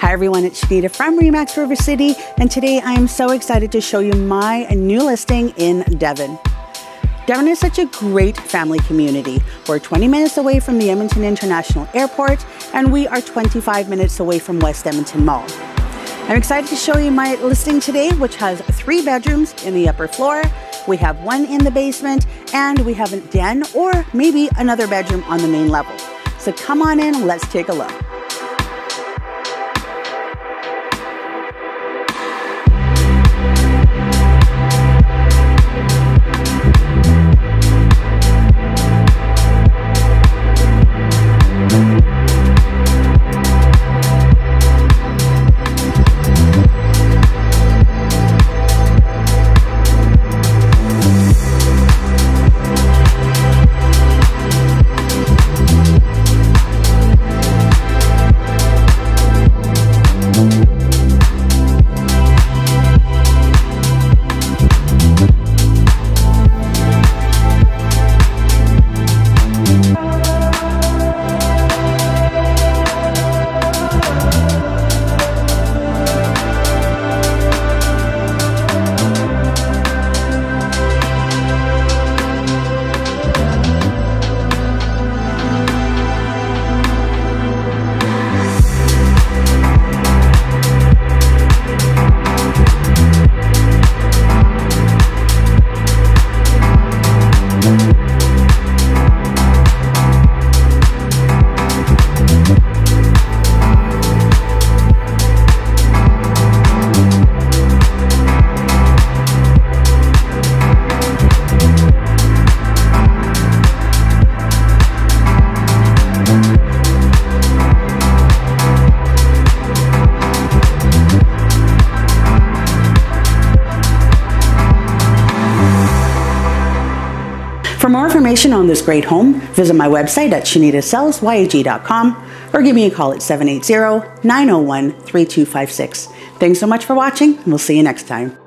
Hi everyone, it's Shenita from Remax River City, and today I am so excited to show you my new listing in Devon. Devon is such a great family community. We're 20 minutes away from the Edmonton International Airport, and we are 25 minutes away from West Edmonton Mall. I'm excited to show you my listing today, which has three bedrooms in the upper floor. We have one in the basement, and we have a den or maybe another bedroom on the main level. So come on in, let's take a look. Thank For more information on this great home, visit my website at shenitasellsyeg.com or give me a call at 780 901 3256. Thanks so much for watching, and we'll see you next time.